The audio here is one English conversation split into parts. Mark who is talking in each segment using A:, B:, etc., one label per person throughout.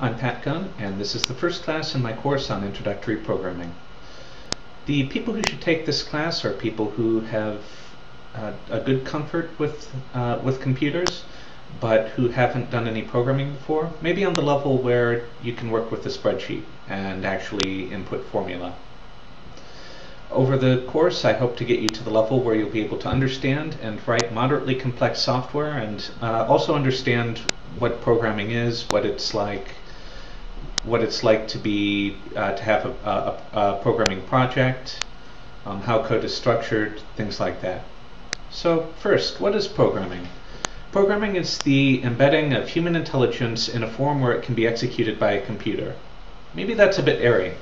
A: I'm Pat Gunn, and this is the first class in my course on introductory programming. The people who should take this class are people who have uh, a good comfort with, uh, with computers, but who haven't done any programming before, maybe on the level where you can work with a spreadsheet and actually input formula. Over the course, I hope to get you to the level where you'll be able to understand and write moderately complex software and uh, also understand what programming is, what it's like, what it's like to be uh, to have a, a, a programming project, um, how code is structured, things like that. So first, what is programming? Programming is the embedding of human intelligence in a form where it can be executed by a computer. Maybe that's a bit airy.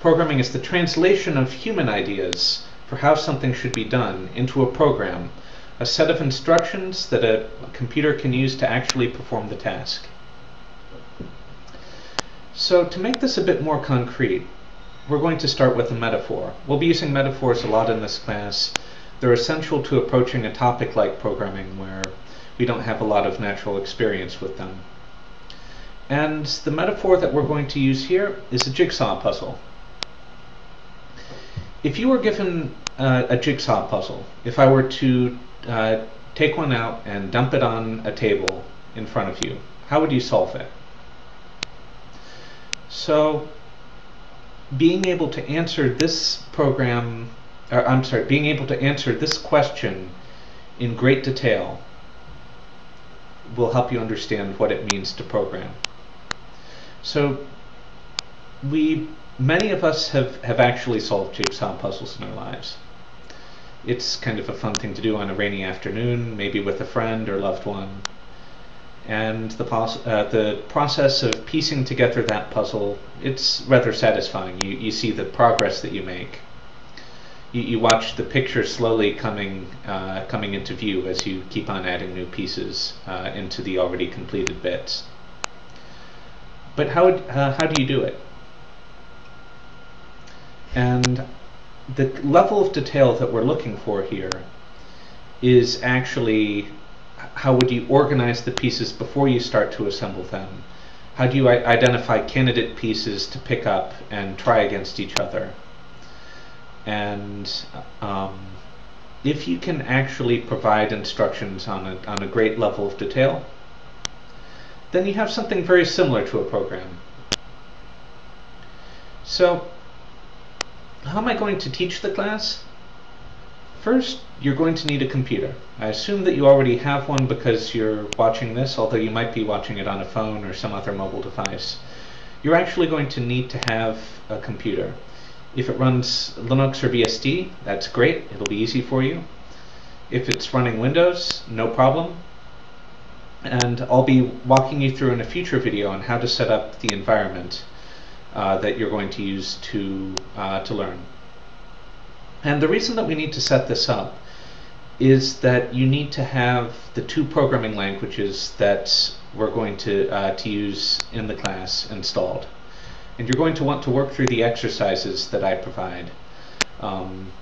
A: Programming is the translation of human ideas for how something should be done into a program, a set of instructions that a computer can use to actually perform the task. So to make this a bit more concrete, we're going to start with a metaphor. We'll be using metaphors a lot in this class. They're essential to approaching a topic like programming where we don't have a lot of natural experience with them. And the metaphor that we're going to use here is a jigsaw puzzle. If you were given uh, a jigsaw puzzle, if I were to uh, take one out and dump it on a table in front of you, how would you solve it? So being able to answer this program, or I'm sorry, being able to answer this question in great detail will help you understand what it means to program. So we, many of us have, have actually solved jigsaw puzzles in our lives. It's kind of a fun thing to do on a rainy afternoon, maybe with a friend or loved one and the, uh, the process of piecing together that puzzle, it's rather satisfying. You, you see the progress that you make. You, you watch the picture slowly coming, uh, coming into view as you keep on adding new pieces uh, into the already completed bits. But how, uh, how do you do it? And the level of detail that we're looking for here is actually how would you organize the pieces before you start to assemble them? How do you identify candidate pieces to pick up and try against each other? And um, if you can actually provide instructions on a, on a great level of detail, then you have something very similar to a program. So, how am I going to teach the class? First, you're going to need a computer. I assume that you already have one because you're watching this, although you might be watching it on a phone or some other mobile device. You're actually going to need to have a computer. If it runs Linux or BSD, that's great. It'll be easy for you. If it's running Windows, no problem. And I'll be walking you through in a future video on how to set up the environment uh, that you're going to use to, uh, to learn. And the reason that we need to set this up is that you need to have the two programming languages that we're going to, uh, to use in the class installed. And you're going to want to work through the exercises that I provide um,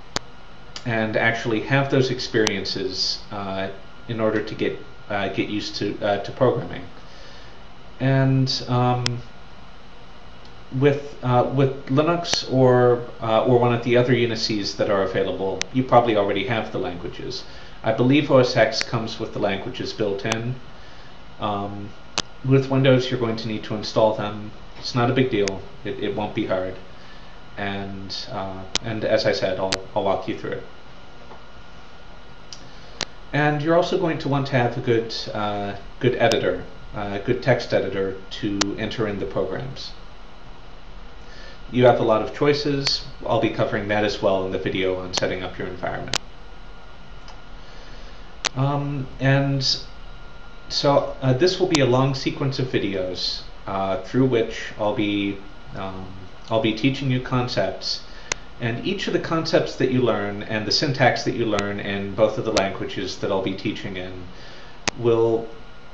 A: and actually have those experiences uh, in order to get, uh, get used to, uh, to programming. And um, with uh, with Linux or uh, or one of the other Unices that are available, you probably already have the languages. I believe OS X comes with the languages built in. Um, with Windows, you're going to need to install them. It's not a big deal. It, it won't be hard. And uh, and as I said, I'll I'll walk you through it. And you're also going to want to have a good uh, good editor, a good text editor to enter in the programs you have a lot of choices. I'll be covering that as well in the video on setting up your environment. Um, and so uh, this will be a long sequence of videos uh, through which I'll be um, I'll be teaching you concepts and each of the concepts that you learn and the syntax that you learn in both of the languages that I'll be teaching in will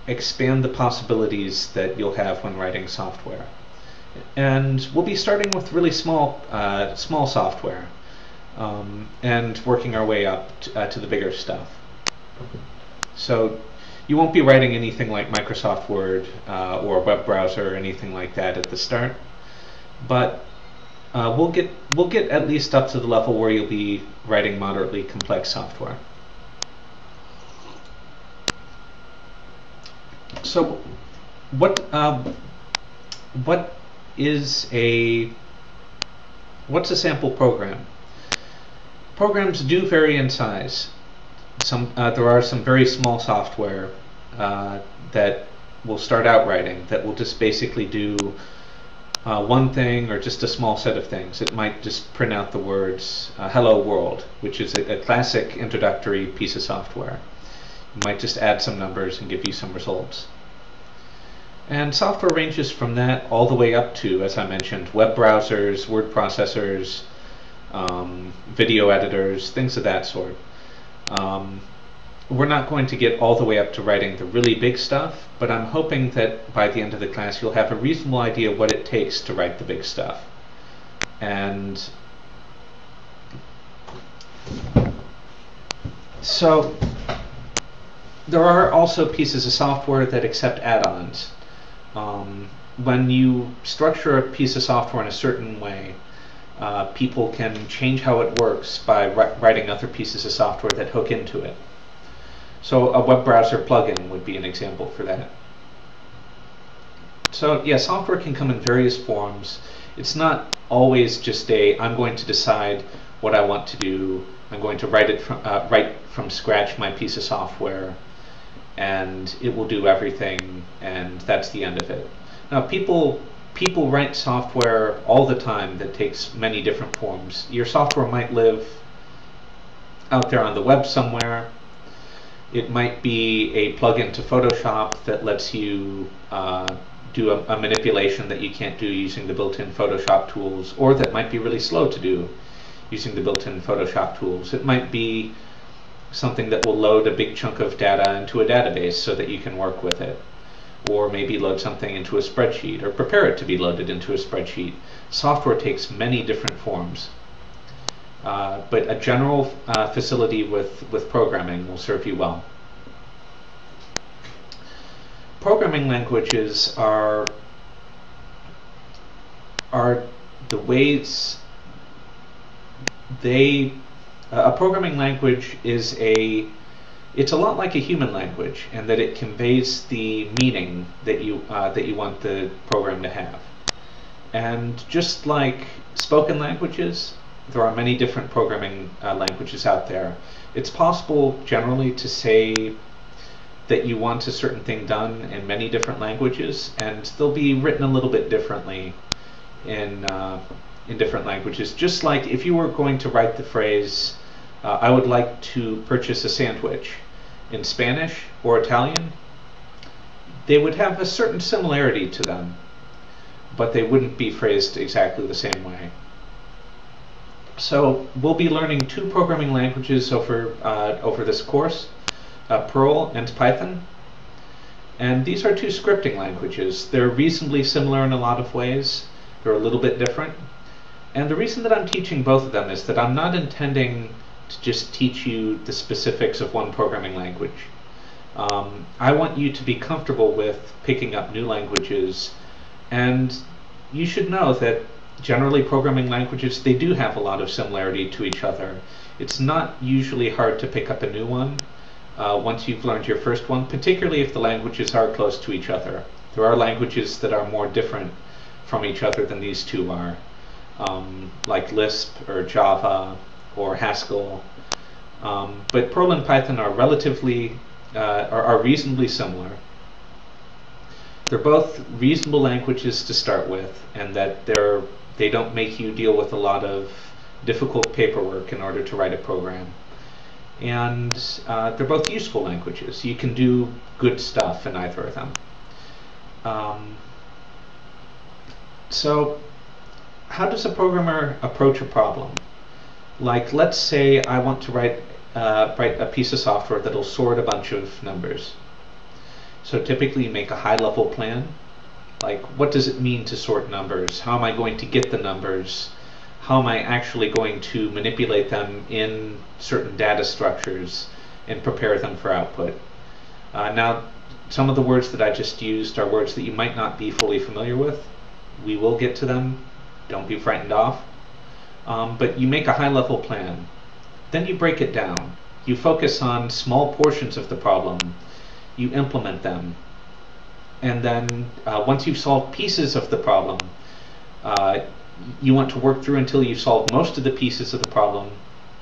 A: expand the possibilities that you'll have when writing software and we'll be starting with really small, uh, small software um, and working our way up to, uh, to the bigger stuff. So You won't be writing anything like Microsoft Word uh, or a web browser or anything like that at the start, but uh, we'll get we'll get at least up to the level where you'll be writing moderately complex software. So, what um, what is a what's a sample program? Programs do vary in size. Some uh, there are some very small software uh, that will start out writing that will just basically do uh, one thing or just a small set of things. It might just print out the words uh, "Hello World," which is a, a, classic introductory piece of software. You might just add some numbers and give you some results. And software ranges from that all the way up to, as I mentioned, web browsers, word processors, um, video editors, things of that sort. Um, we're not going to get all the way up to writing the really big stuff, but I'm hoping that by the end of the class you'll have a reasonable idea what it takes to write the big stuff. And so there are also pieces of software that accept add-ons. Um, when you structure a piece of software in a certain way, uh, people can change how it works by writing other pieces of software that hook into it. So a web browser plugin would be an example for that. So yeah, software can come in various forms. It's not always just a, I'm going to decide what I want to do. I'm going to write it from, uh, write from scratch my piece of software and it will do everything and that's the end of it. Now people people write software all the time that takes many different forms. Your software might live out there on the web somewhere it might be a plugin to Photoshop that lets you uh, do a, a, manipulation that you can't do using the built-in Photoshop tools, or that might be really slow to do using the built-in Photoshop tools. It might be something that will load a big chunk of data into a database so that you can work with it. Or maybe load something into a spreadsheet, or prepare it to be loaded into a spreadsheet. Software takes many different forms. Uh, but a general uh, facility with, with programming will serve you well. Programming languages are, are the ways they, a programming language is a, it's a lot like a human language in that it conveys the meaning that you, uh, that you want the program to have. And just like spoken languages, there are many different programming uh, languages out there. It's possible generally to say that you want a certain thing done in many different languages, and they'll be written a little bit differently in uh, in different languages. Just like if you were going to write the phrase, uh, "I would like to purchase a sandwich," in Spanish or Italian, they would have a certain similarity to them, but they wouldn't be phrased exactly the same way. So we'll be learning two programming languages over, uh, over this course, uh, Perl and Python. And these are two scripting languages. They're reasonably similar in a lot of ways. They're a little bit different. And the reason that I'm teaching both of them is that I'm not intending to just teach you the specifics of one programming language. Um, I want you to be comfortable with picking up new languages and you should know that generally programming languages, they do have a lot of similarity to each other. It's not usually hard to pick up a new one uh, once you've learned your first one, particularly if the languages are close to each other. There are languages that are more different from each other than these two are, um, like Lisp or Java or Haskell. Um, but Perl and Python are relatively, uh, are, are reasonably similar. They're both reasonable languages to start with, and that they're they don't make you deal with a lot of difficult paperwork in order to write a program. And uh, they're both useful languages. You can do good stuff in either of them. Um, so how does a programmer approach a problem? Like, let's say I want to write, uh, write a piece of software that'll sort a bunch of numbers. So typically you make a high-level plan like, what does it mean to sort numbers? How am I going to get the numbers? How am I actually going to manipulate them in certain data structures and prepare them for output? Uh, now, some of the words that I just used are words that you might not be fully familiar with. We will get to them. Don't be frightened off. Um, but you make a high level plan. Then you break it down. You focus on small portions of the problem. You implement them. And then uh, once you've solved pieces of the problem, uh, you want to work through until you've solved most of the pieces of the problem.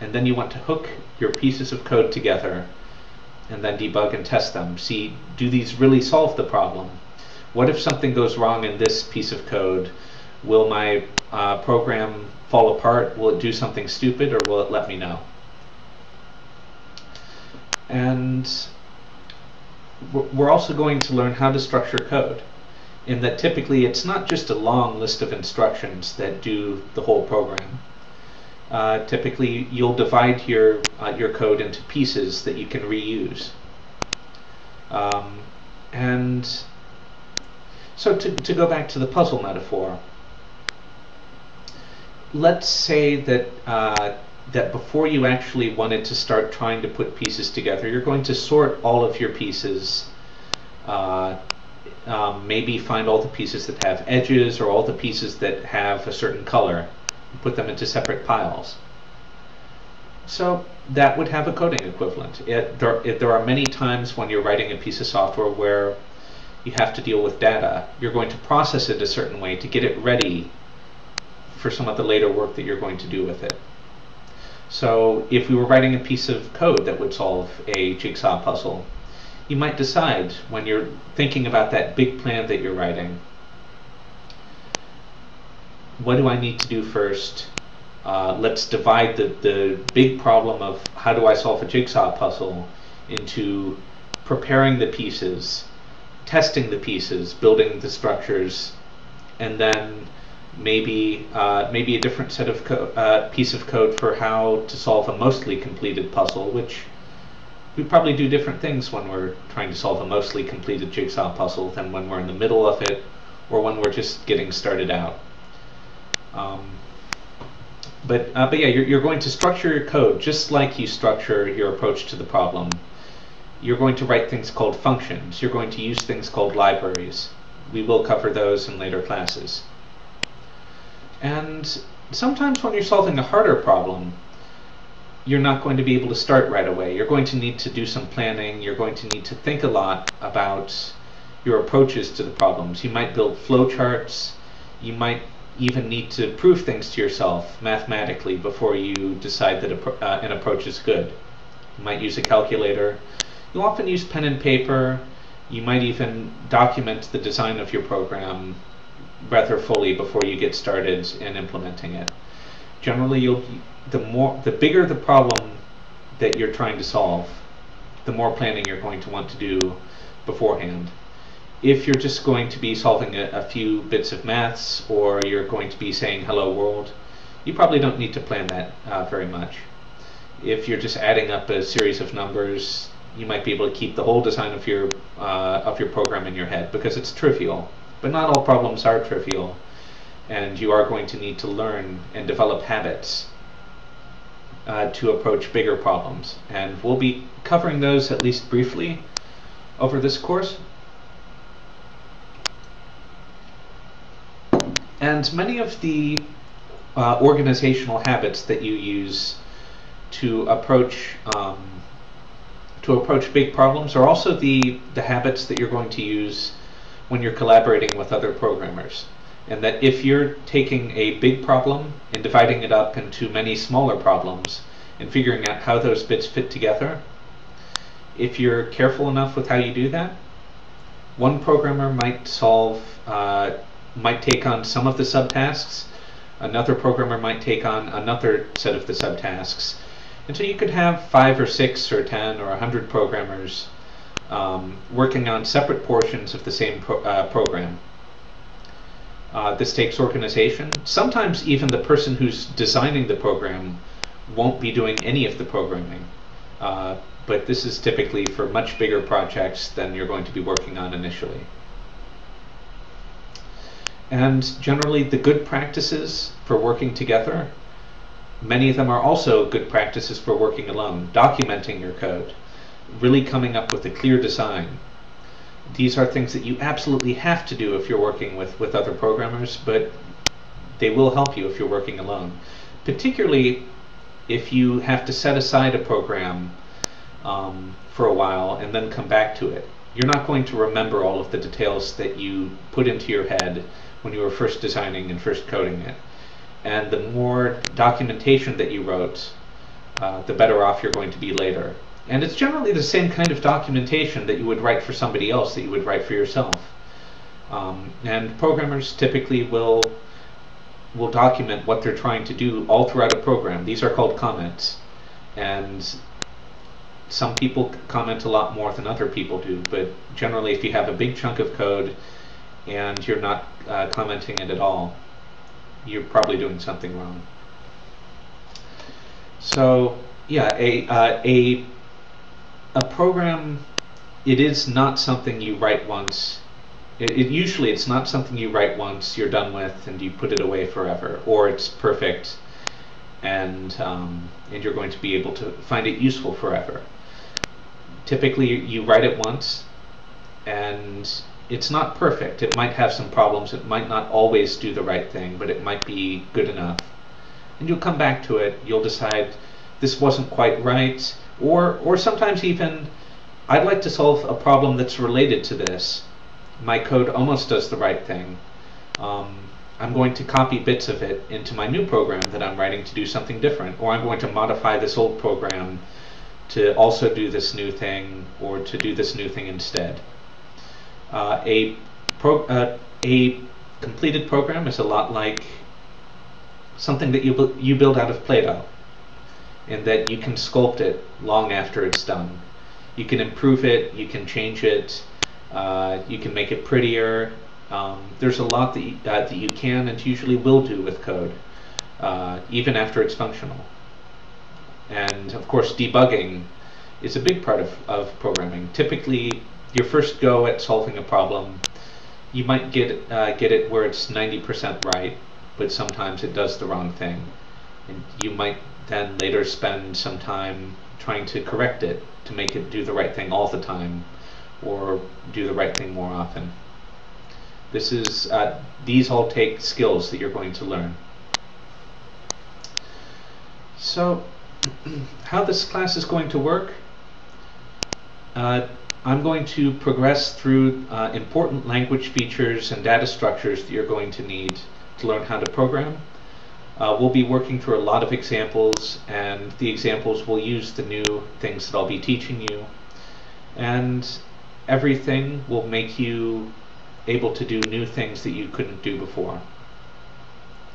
A: And then you want to hook your pieces of code together and then debug and test them. See, do these really solve the problem? What if something goes wrong in this piece of code? Will my uh, program fall apart? Will it do something stupid or will it let me know? And we're also going to learn how to structure code in that typically it's not just a long list of instructions that do the whole program. Uh, typically you'll divide your, uh, your code into pieces that you can reuse. Um, and so to, to go back to the puzzle metaphor, let's say that uh, that before you actually wanted to start trying to put pieces together, you're going to sort all of your pieces. Uh, um, maybe find all the pieces that have edges or all the pieces that have a certain color and put them into separate piles. So that would have a coding equivalent. It, there, it, there are many times when you're writing a piece of software where you have to deal with data. You're going to process it a certain way to get it ready for some of the later work that you're going to do with it. So if we were writing a piece of code that would solve a jigsaw puzzle, you might decide when you're thinking about that big plan that you're writing, what do I need to do first? Uh, let's divide the, the big problem of how do I solve a jigsaw puzzle into preparing the pieces, testing the pieces, building the structures, and then maybe uh, maybe a different set of uh, piece of code for how to solve a mostly completed puzzle, which we probably do different things when we're trying to solve a mostly completed jigsaw puzzle than when we're in the middle of it or when we're just getting started out. Um, but, uh, but yeah, you're, you're going to structure your code just like you structure your approach to the problem. You're going to write things called functions. You're going to use things called libraries. We will cover those in later classes. And sometimes when you're solving a harder problem, you're not going to be able to start right away. You're going to need to do some planning. You're going to need to think a lot about your approaches to the problems. You might build flowcharts. You might even need to prove things to yourself mathematically before you decide that uh, an approach is good. You might use a calculator. You'll often use pen and paper. You might even document the design of your program rather fully before you get started in implementing it. Generally, you'll the more the bigger the problem that you're trying to solve, the more planning you're going to want to do beforehand. If you're just going to be solving a, a few bits of maths or you're going to be saying hello world, you probably don't need to plan that uh, very much. If you're just adding up a series of numbers, you might be able to keep the whole design of your uh, of your program in your head because it's trivial. But not all problems are trivial, and you are going to need to learn and develop habits uh, to approach bigger problems. And we'll be covering those at least briefly over this course. And many of the uh, organizational habits that you use to approach um, to approach big problems are also the, the habits that you're going to use when you're collaborating with other programmers. And that if you're taking a big problem and dividing it up into many smaller problems and figuring out how those bits fit together, if you're careful enough with how you do that, one programmer might solve, uh, might take on some of the subtasks, another programmer might take on another set of the subtasks. And so you could have five or six or ten or a hundred programmers um, working on separate portions of the same pro uh, program. Uh, this takes organization. Sometimes even the person who's designing the program won't be doing any of the programming. Uh, but this is typically for much bigger projects than you're going to be working on initially. And generally the good practices for working together, many of them are also good practices for working alone, documenting your code, really coming up with a clear design. These are things that you absolutely have to do if you're working with, with other programmers, but they will help you if you're working alone. Particularly if you have to set aside a program um, for a while and then come back to it. You're not going to remember all of the details that you put into your head when you were first designing and first coding it. And the more documentation that you wrote, uh, the better off you're going to be later. And it's generally the same kind of documentation that you would write for somebody else that you would write for yourself. Um, and programmers typically will will document what they're trying to do all throughout a program. These are called comments. And some people comment a lot more than other people do, but generally if you have a big chunk of code and you're not uh, commenting it at all, you're probably doing something wrong. So yeah, a, uh, a, program, it is not something you write once. It, it, usually it's not something you write once, you're done with, and you put it away forever, or it's perfect and um, and you're going to be able to find it useful forever. Typically, you write it once, and it's not perfect. It might have some problems. It might not always do the right thing, but it might be good enough. And you'll come back to it. You'll decide this wasn't quite right, or or sometimes even I'd like to solve a problem that's related to this. My code almost does the right thing. Um, I'm going to copy bits of it into my new program that I'm writing to do something different, or I'm going to modify this old program to also do this new thing, or to do this new thing instead. Uh, a, pro uh, a completed program is a lot like something that you, bu you build out of Play-Doh, in that you can sculpt it long after it's done. You can improve it, you can change it, uh, you can make it prettier, um, there's a lot that you, uh, that you can and usually will do with code, uh, even after it's functional. And of course, debugging is a big part of, of programming. Typically, your first go at solving a problem, you might get uh, get it where it's 90% right, but sometimes it does the wrong thing. And you might then later spend some time trying to correct it to make it do the right thing all the time or do the right thing more often. This is, uh, these all take skills that you're going to learn. So, how this class is going to work, uh, I'm going to progress through uh, important language features and data structures that you're going to need to learn how to program. Uh, we'll be working through a lot of examples and the examples will use the new things that I'll be teaching you and everything will make you able to do new things that you couldn't do before.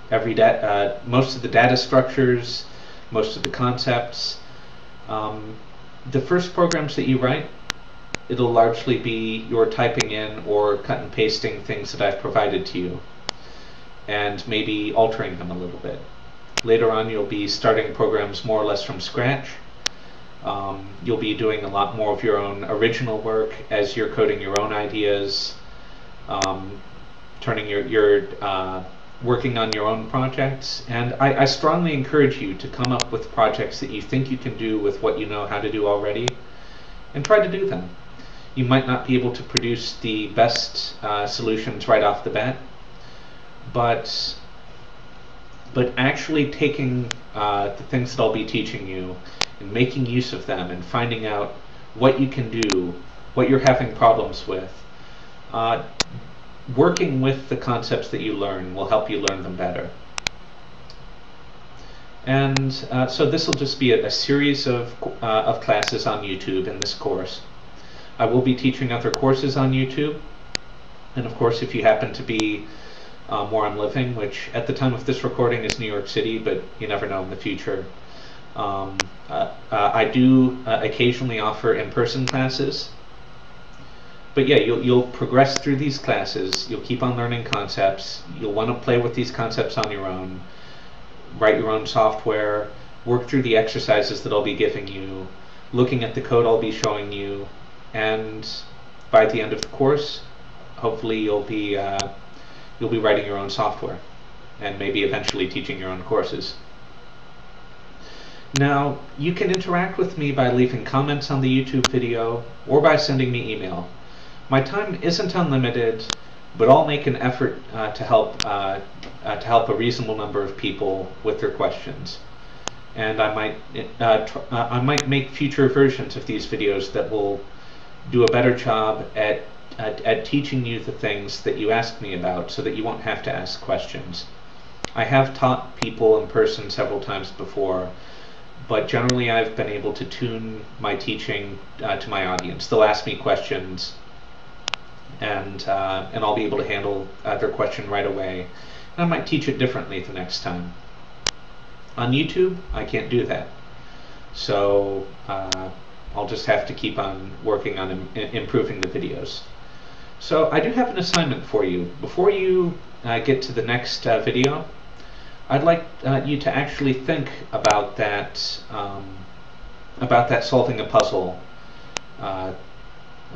A: Every uh, most of the data structures, most of the concepts, um, the first programs that you write, it'll largely be your typing in or cut and pasting things that I've provided to you and maybe altering them a little bit. Later on you'll be starting programs more or less from scratch. Um, you'll be doing a lot more of your own original work as you're coding your own ideas, um, turning your, your uh, working on your own projects. And I, I, strongly encourage you to come up with projects that you think you can do with what you know how to do already and try to do them. You might not be able to produce the best uh, solutions right off the bat, but but actually taking uh, the things that I'll be teaching you and making use of them and finding out what you can do, what you're having problems with, uh, working with the concepts that you learn will help you learn them better. And uh, so this will just be a, a series of, uh, of classes on YouTube in this course. I will be teaching other courses on YouTube. And of course, if you happen to be um, where I'm living, which at the time of this recording is New York City, but you never know in the future. Um, uh, uh, I do uh, occasionally offer in-person classes but yeah, you'll, you'll progress through these classes. You'll keep on learning concepts. You'll want to play with these concepts on your own. Write your own software. Work through the exercises that I'll be giving you. Looking at the code I'll be showing you. And by the end of the course, hopefully you'll be uh, you'll be writing your own software, and maybe eventually teaching your own courses. Now, you can interact with me by leaving comments on the YouTube video or by sending me email. My time isn't unlimited, but I'll make an effort uh, to help uh, uh, to help a reasonable number of people with their questions. And I might uh, uh, I might make future versions of these videos that will do a better job at, at at teaching you the things that you ask me about, so that you won't have to ask questions. I have taught people in person several times before, but generally I've been able to tune my teaching uh, to my audience. They'll ask me questions and uh, and I'll be able to handle uh, their question right away. And I might teach it differently the next time. On YouTube, I can't do that. So uh, I'll just have to keep on working on Im improving the videos. So I do have an assignment for you. Before you uh, get to the next uh, video, I'd like uh, you to actually think about that um, about that solving a puzzle uh,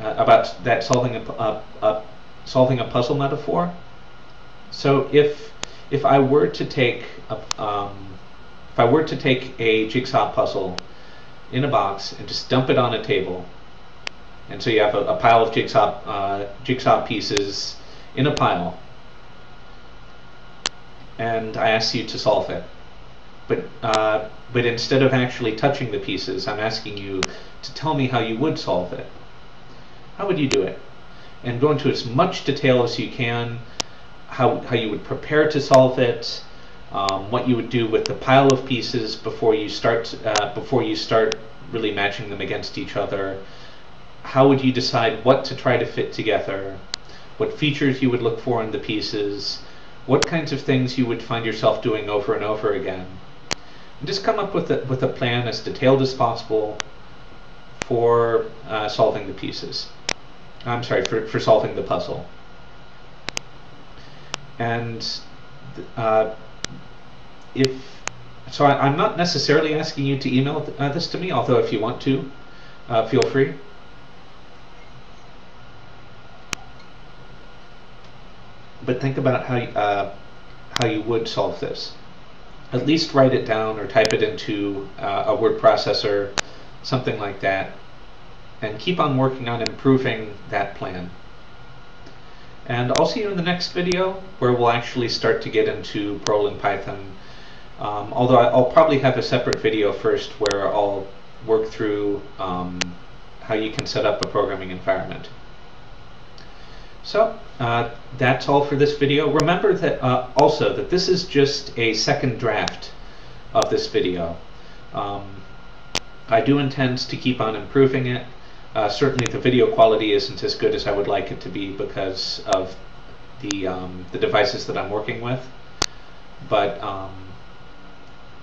A: uh, about that solving a, a, solving a puzzle metaphor. So if if I were to take a, um, if I were to take a jigsaw puzzle in a box and just dump it on a table, and so you have a, a pile of jigsaw uh, jigsaw pieces in a pile, and I ask you to solve it. But uh, but instead of actually touching the pieces, I'm asking you to tell me how you would solve it. How would you do it? And go into as much detail as you can, how, how you would prepare to solve it, um, what you would do with the pile of pieces before you start uh, before you start really matching them against each other. How would you decide what to try to fit together? What features you would look for in the pieces? What kinds of things you would find yourself doing over and over again? And just come up with a, with a plan as detailed as possible for uh, solving the pieces. I'm sorry, for, for solving the puzzle. And uh, if, so I, am not necessarily asking you to email th uh, this to me, although if you want to, uh, feel free. But think about how, uh, how you would solve this. At least write it down or type it into uh, a word processor, something like that and keep on working on improving that plan. And I'll see you in the next video where we'll actually start to get into Perl and Python. Um, although I'll probably have a separate video first where I'll work through um, how you can set up a programming environment. So uh, that's all for this video. Remember that uh, also that this is just a second draft of this video. Um, I do intend to keep on improving it. Uh, certainly the video quality isn't as good as I would like it to be because of the, um, the devices that I'm working with. But, um,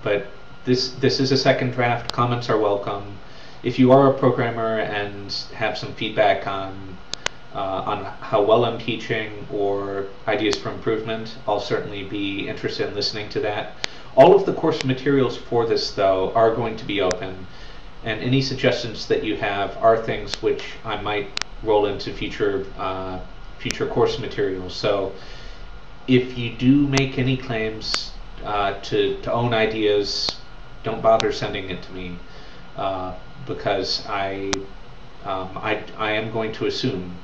A: but this, this is a second draft. Comments are welcome. If you are a programmer and have some feedback on, uh, on how well I'm teaching or ideas for improvement, I'll certainly be interested in listening to that. All of the course materials for this, though, are going to be open and any suggestions that you have are things which I might roll into future uh, future course materials. So if you do make any claims uh, to, to own ideas, don't bother sending it to me uh, because I, um, I, I am going to assume,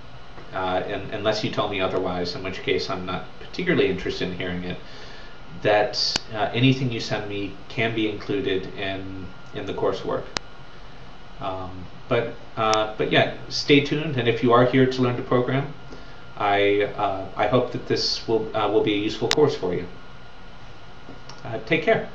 A: uh, and, unless you tell me otherwise, in which case I'm not particularly interested in hearing it, that uh, anything you send me can be included in, in the coursework. Um, but uh, but yeah, stay tuned, and if you are here to learn to program, I uh, I hope that this will uh, will be a useful course for you. Uh, take care.